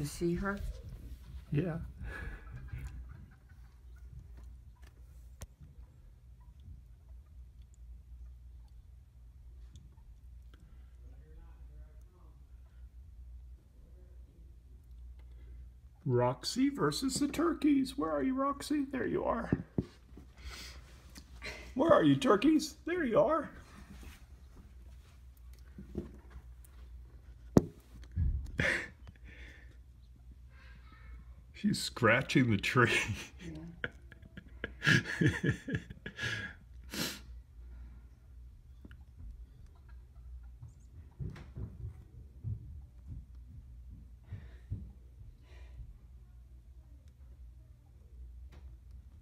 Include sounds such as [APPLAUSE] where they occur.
You see her? Yeah. Roxie versus the turkeys. Where are you, Roxie? There you are. Where are you, turkeys? There you are. She's scratching the tree. Yeah. [LAUGHS]